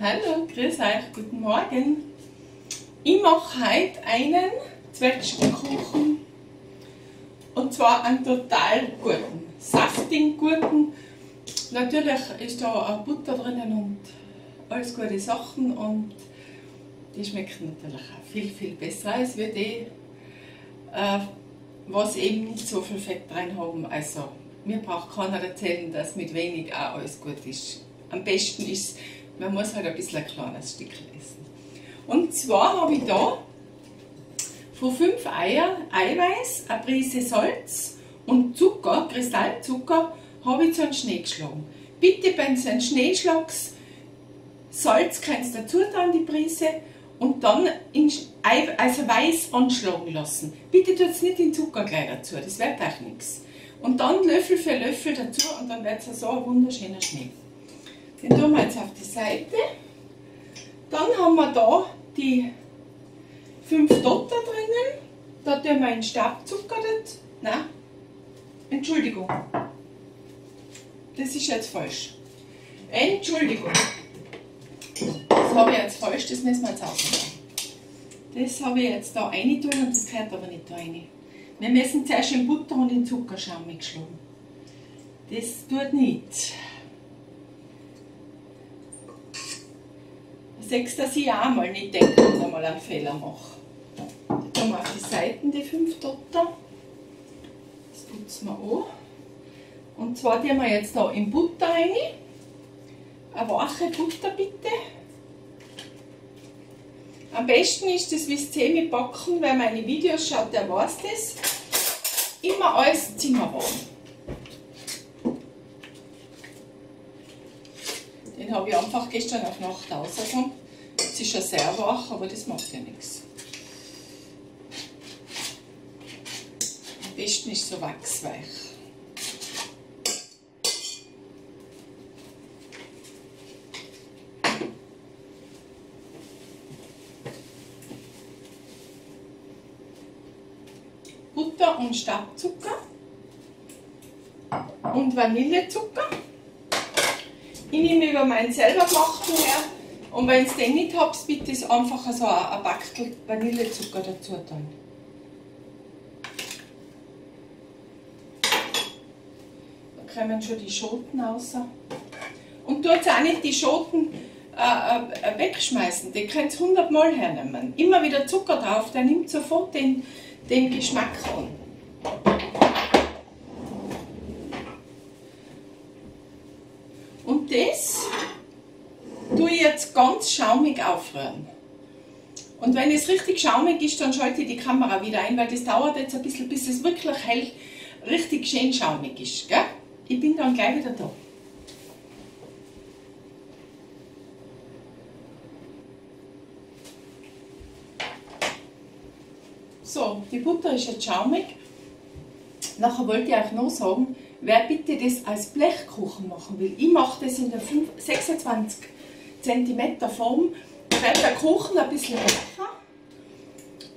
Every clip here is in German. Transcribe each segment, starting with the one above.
Hallo, grüß euch, guten Morgen. Ich mache heute einen Zwetschgenkuchen und zwar einen total guten, saftigen guten. Natürlich ist da auch Butter drinnen und alles gute Sachen und die schmeckt natürlich auch viel, viel besser als wie die, äh, was eben nicht so viel Fett drin haben. Also mir braucht keiner erzählen, dass mit wenig auch alles gut ist. Am besten ist, man muss halt ein bisschen ein kleines Stück essen. Und zwar habe ich da von fünf Eiern Eiweiß, eine Prise Salz und Zucker, Kristallzucker, habe ich zu einem Schnee geschlagen. Bitte, wenn du einen Schnee schlagst, Salz kannst du dazu tun, die Prise, und dann in also weiß anschlagen lassen. Bitte tut es nicht den Zucker gleich dazu, das wird euch nichts. Und dann Löffel für Löffel dazu und dann wird es so ein wunderschöner Schnee. Den tun wir jetzt auf die Seite. Dann haben wir da die fünf Dotter drinnen. Da tun wir einen Stabzucker dazu. Nein, Entschuldigung. Das ist jetzt falsch. Entschuldigung. Das habe ich jetzt falsch, das müssen wir jetzt aufnehmen. Das habe ich jetzt da rein tun und das gehört aber nicht da rein. Wir müssen zuerst in Butter und in Zuckerschaum mitschlagen. Das tut nichts. Sechs, dass ich auch mal nicht denke und einmal einen Fehler mache. Dann wir auf die Seiten die fünf Dotter. Das putzen wir an. Und zwar tun wir jetzt da in Butter rein. Eine wache Butter bitte. Am besten ist das wie Semi backen, wer meine Videos schaut, der weiß das. Immer alles zimmerwarm. Den habe ich einfach gestern auf Nacht rausgekommen. Jetzt ist er sehr wach, aber das macht ja nichts. Am besten ist so wachsweich. Butter und Stabzucker und Vanillezucker. Ich nehme über meinen selber gemachten her und wenn ihr den nicht habt, bitte einfach so ein Backel Vanillezucker dazu tun. Da kommen schon die Schoten raus. Und tut auch nicht die Schoten äh, äh, wegschmeißen, die könnt ihr 100 Mal hernehmen. Immer wieder Zucker drauf, der nimmt sofort den den Geschmack an. Und das tue ich jetzt ganz schaumig aufrühren. Und wenn es richtig schaumig ist, dann schalte ich die Kamera wieder ein, weil das dauert jetzt ein bisschen, bis es wirklich hell, richtig schön schaumig ist. Gell? Ich bin dann gleich wieder da. So, die Butter ist jetzt schaumig. Nachher wollte ich euch noch sagen, wer bitte das als Blechkuchen machen will. Ich mache das in der 26 cm wird der Kuchen ein bisschen härter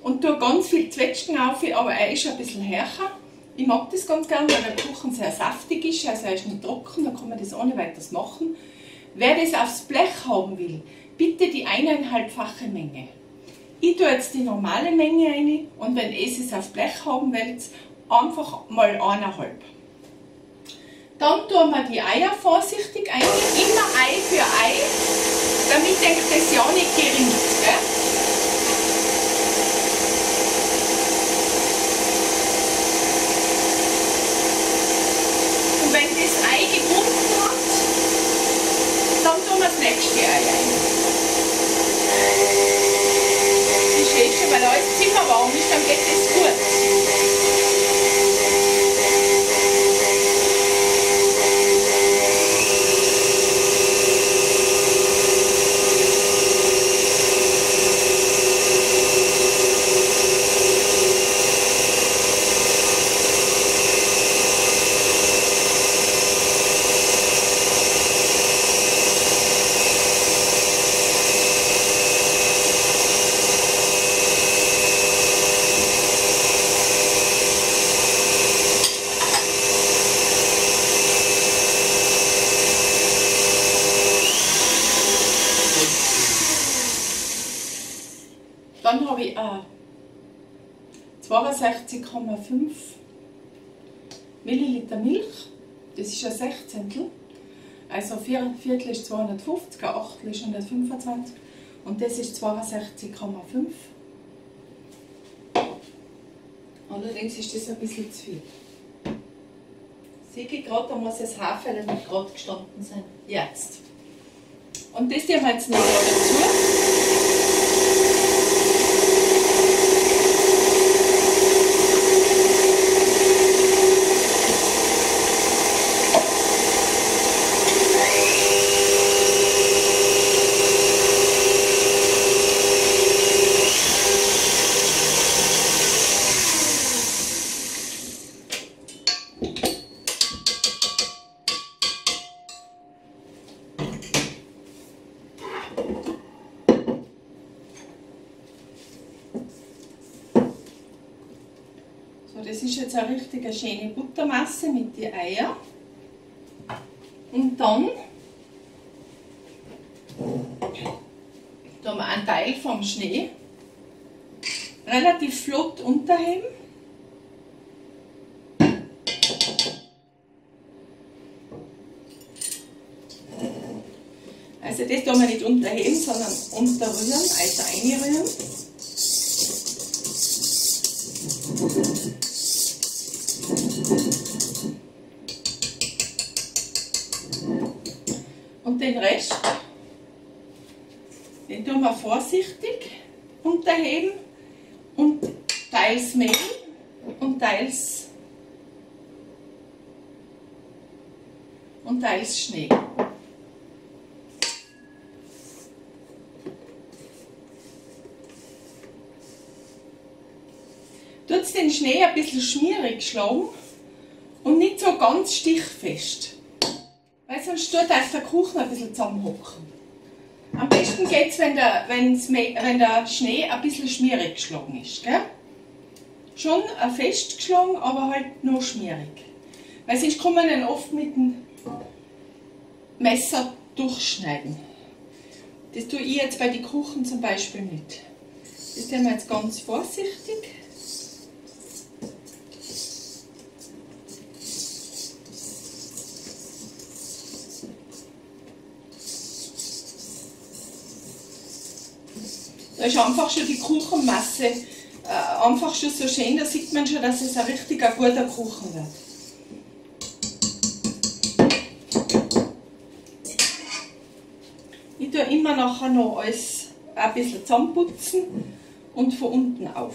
und tue ganz viel Zwetschgen auf, aber er ist ein bisschen härter. Ich mag das ganz gerne, weil der Kuchen sehr saftig ist, also er ist nicht trocken, da kann man das ohne weiteres machen. Wer das aufs Blech haben will, bitte die eineinhalbfache Menge. Ich tue jetzt die normale Menge rein und wenn ihr es auf Blech haben wollt, einfach mal eineinhalb. Dann tun wir die Eier vorsichtig ein, immer Ei für Ei, damit das ja nicht gerinnt. Gell? 62,5 Milliliter Milch. Das ist ein Sechzehntel. Also ein Viertel ist 250, ein Achtel ist 125 und das ist 62,5. Allerdings ist das ein bisschen zu viel. Sehe ich gerade, da muss das Haferl nicht gerade gestanden sein. Jetzt. Und das tun wir jetzt noch dazu. Das ist jetzt eine richtige schöne Buttermasse mit den Eiern. Und dann tun wir einen Teil vom Schnee relativ flott unterheben. Also das tun wir nicht unterheben, sondern unterrühren, also einrühren. Den Rest, den tun wir vorsichtig unterheben und teils Mehl und teils und teils Schnee. Tut den Schnee ein bisschen schmierig schlagen und nicht so ganz stichfest. Sonst tut euch der Kuchen ein bisschen zusammenhocken. Am besten geht es, wenn der, wenn der Schnee ein bisschen schmierig geschlagen ist. Gell? Schon fest geschlagen, aber halt nur schmierig. Weil sonst kann man ihn oft mit dem Messer durchschneiden. Das tue ich jetzt bei den Kuchen zum Beispiel nicht. Das tun wir jetzt ganz vorsichtig. Da ist einfach schon die Kuchenmasse äh, einfach schon so schön, da sieht man schon, dass es ein richtiger guter Kuchen wird. Ich tue immer nachher noch alles ein bisschen zusammenputzen und von unten auf.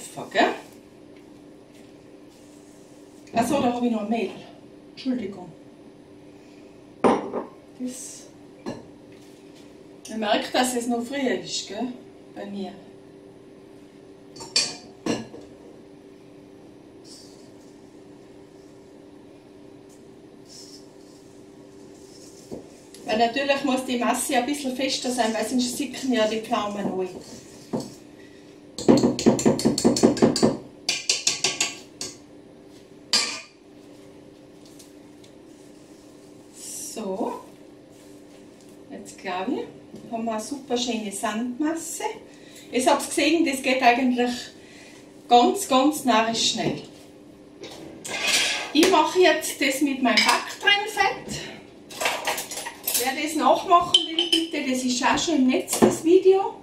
Achso, da habe ich noch Mehl. Entschuldigung. Das man merkt, dass es noch früh ist. Gell? Bei mir. Weil natürlich muss die Masse ein bisschen fester sein, weil sonst sicken ja die Pflaumen neu. So, jetzt glaube ich, haben wir eine super schöne Sandmasse. Jetzt habt ihr gesehen, das geht eigentlich ganz, ganz narrisch schnell. Ich mache jetzt das mit meinem Backtrennfett. Wer das nachmachen will, bitte, das ist auch schon im Netz, das Video.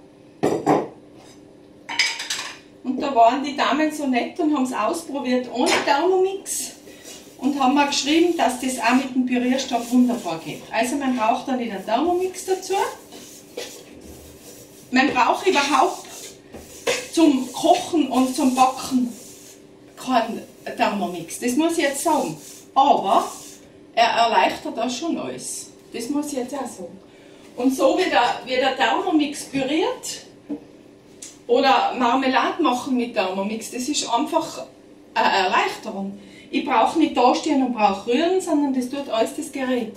Und da waren die Damen so nett und haben es ausprobiert ohne Thermomix und haben mir geschrieben, dass das auch mit dem Pürierstoff wunderbar geht. Also man braucht dann nicht einen Thermomix dazu. Man braucht überhaupt zum Kochen und zum Backen keinen Thermomix. Das muss ich jetzt sagen. Aber er erleichtert auch schon alles. Das muss ich jetzt auch sagen. Und so wie der, wie der Thermomix püriert oder Marmelade machen mit Thermomix, das ist einfach eine Erleichterung. Ich brauche nicht da stehen und brauche rühren, sondern das tut alles das Gerät.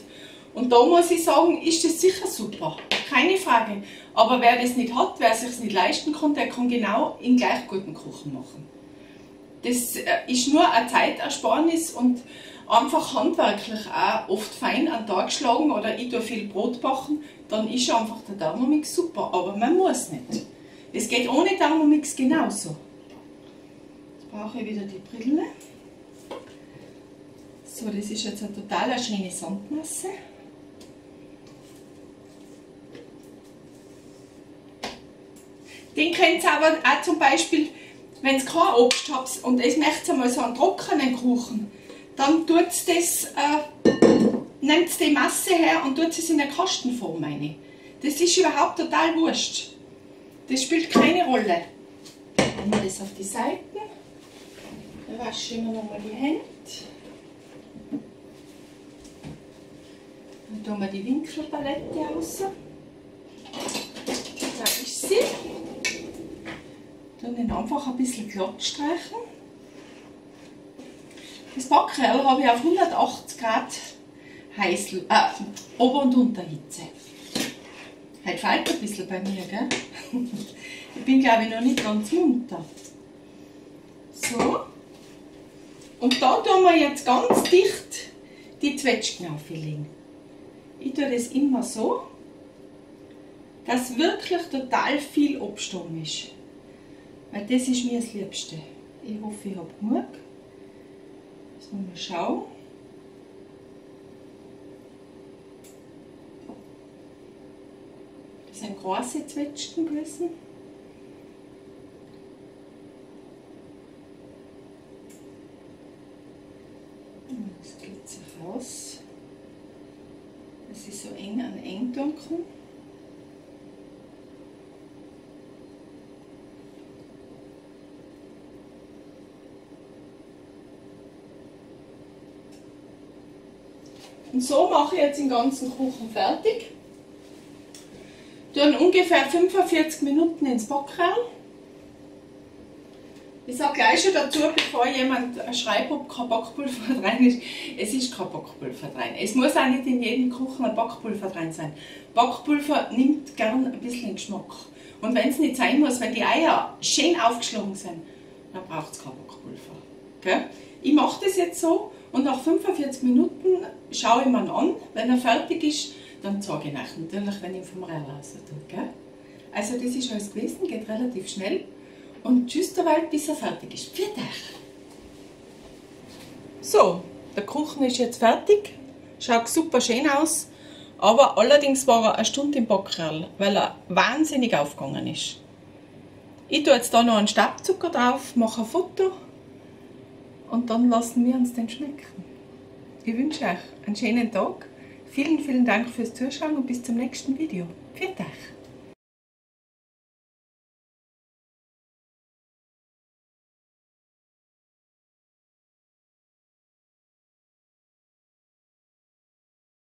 Und da muss ich sagen, ist das sicher super. Keine Frage. Aber wer das nicht hat, wer sich nicht leisten kann, der kann genau in gleich guten Kuchen machen. Das äh, ist nur eine Zeitersparnis und einfach handwerklich auch oft fein an den Tag schlagen oder ich tue viel Brot backen, dann ist einfach der Thermomix super. Aber man muss nicht. Es geht ohne Thermomix genauso. Jetzt brauche ich wieder die Brille. So, das ist jetzt eine total schöne Sandmasse. Den könnt ihr aber auch zum Beispiel, wenn es kein Obst habt und es möchtet mal so einen trockenen Kuchen, dann tut das, äh, nimmt die Masse her und tut es in eine Kastenform rein. Das ist überhaupt total wurscht. Das spielt keine Rolle. Nehmen wir das auf die Seite. Dann wasche ich mir nochmal die Hände. Dann tun wir die Winkelpalette raus. Da ist sie. Dann den einfach ein bisschen glatt streichen. Das Backrell habe ich auf 180 Grad Heißel, äh, Ober- und Unterhitze. Heute fällt ein bisschen bei mir, gell? Ich bin, glaube ich, noch nicht ganz munter. So. Und da tun wir jetzt ganz dicht die Zwetschgen auflegen. Ich tue das immer so, dass wirklich total viel Abstand ist. Weil das ist mir das Liebste. Ich hoffe, ich habe genug. Jetzt mal schauen. Das sind große Zwetschgen gewesen. Das geht sich raus. Es ist so eng an eng dunkel. Und so mache ich jetzt den ganzen Kuchen fertig. Tun ungefähr 45 Minuten ins Backrell. Ich sage gleich schon dazu, bevor jemand schreibt, ob kein Backpulver drin ist. Es ist kein Backpulver drin. Es muss auch nicht in jedem Kuchen ein Backpulver drin sein. Backpulver nimmt gern ein bisschen Geschmack. Und wenn es nicht sein muss, wenn die Eier schön aufgeschlagen sind, dann braucht es kein Backpulver. Okay? Ich mache das jetzt so und nach 45 Minuten schaue ich mir an. Wenn er fertig ist, dann zeige ich euch natürlich, wenn ich vom Rell raus tue. Also das ist alles gewesen, geht relativ schnell. Und tschüss der Welt, bis er fertig ist. Für dich! So, der Kuchen ist jetzt fertig. Schaut super schön aus. Aber allerdings war er eine Stunde im Backrell, weil er wahnsinnig aufgegangen ist. Ich tue jetzt da noch einen Stabzucker drauf, mache ein Foto und dann lassen wir uns den schmecken. Ich wünsche euch einen schönen Tag. Vielen, vielen Dank fürs Zuschauen und bis zum nächsten Video. Viert euch!